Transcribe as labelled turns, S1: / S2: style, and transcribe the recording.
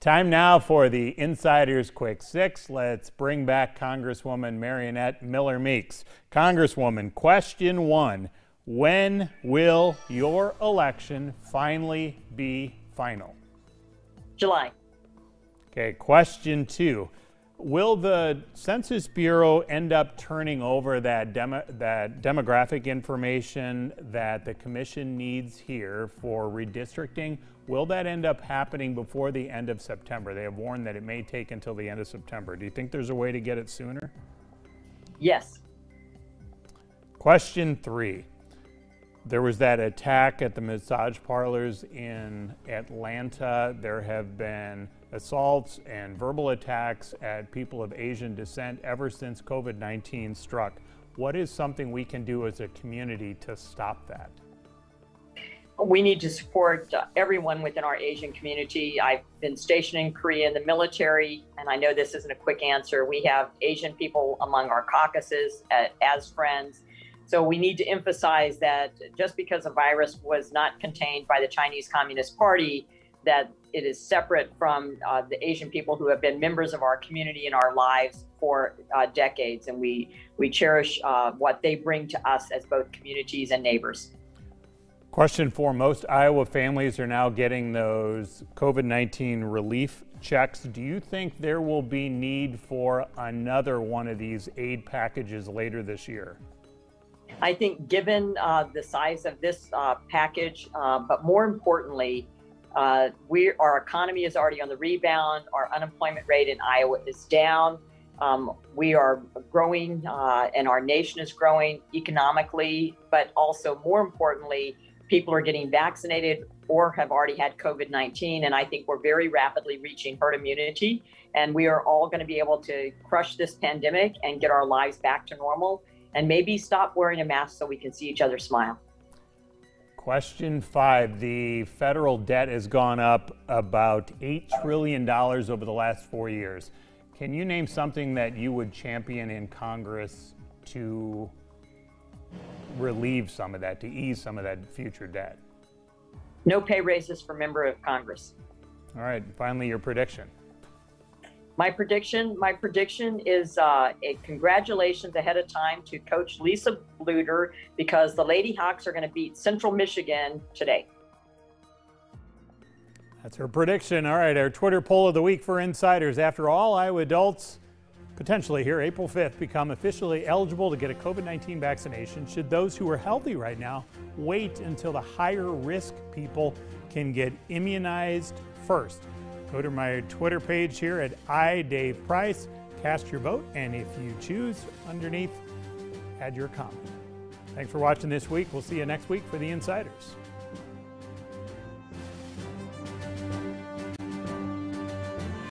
S1: Time now for the Insider's Quick Six. Let's bring back Congresswoman Mariannette Miller Meeks. Congresswoman, question one When will your election finally be final?
S2: July.
S1: Okay, question two Will the Census Bureau end up turning over that, demo, that demographic information that the commission needs here for redistricting? Will that end up happening before the end of September? They have warned that it may take until the end of September. Do you think there's a way to get it sooner?
S2: Yes.
S1: Question three. There was that attack at the massage parlors in Atlanta. There have been assaults and verbal attacks at people of Asian descent ever since COVID 19 struck. What is something we can do as a community to stop that?
S2: We need to support uh, everyone within our Asian community. I've been stationed in Korea in the military, and I know this isn't a quick answer. We have Asian people among our caucuses as friends. So we need to emphasize that just because a virus was not contained by the Chinese Communist Party, that it is separate from uh, the Asian people who have been members of our community in our lives for uh, decades, and we we cherish uh, what they bring to us as both communities and neighbors.
S1: Question for most Iowa families are now getting those COVID 19 relief checks. Do you think there will be need for another one of these aid packages later this year?
S2: I think, given uh, the size of this uh, package, uh, but more importantly, uh, we our economy is already on the rebound. Our unemployment rate in Iowa is down. Um, we are growing, uh, and our nation is growing economically, but also more importantly, people are getting vaccinated or have already had COVID 19. And I think we're very rapidly reaching herd immunity. And we are all going to be able to crush this pandemic and get our lives back to normal and maybe stop wearing a mask so we can see each other smile.
S1: Question five The federal debt has gone up about $8 trillion over the last four years. Can you name something that you would champion in Congress to relieve some of that, to ease some of that future debt?
S2: No pay raises for member of Congress.
S1: All right, finally, your prediction.
S2: My prediction, my prediction is uh, a congratulations ahead of time to Coach Lisa Bluder because the Lady Hawks are going to beat Central Michigan today.
S1: That's her prediction. All right, our Twitter poll of the week for insiders. After all, Iowa adults potentially here April 5th become officially eligible to get a COVID 19 vaccination. Should those who are healthy right now wait until the higher risk people can get immunized first? Go to my Twitter page here at iDavePrice, cast your vote, and if you choose underneath, add your comment. Thanks for watching this week. We'll see you next week for the Insiders.